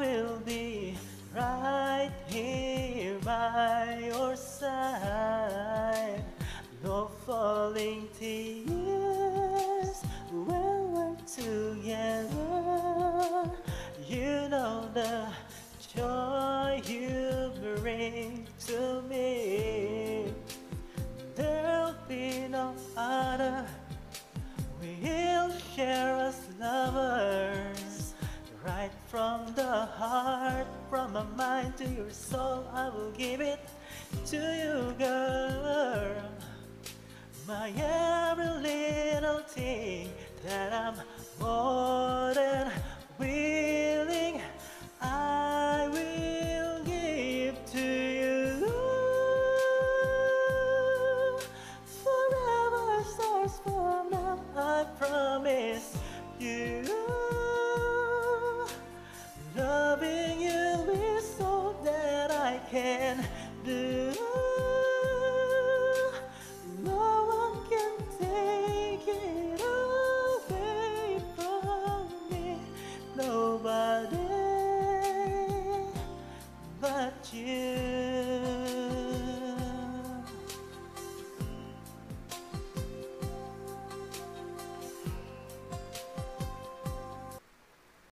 will be right here by your side. No falling tears when we're together, you know the joy you bring to me. There'll be no other. We'll share us lovers. Right from the heart, from my mind to your soul, I will give it to you, girl. My every little thing that I'm more than willing,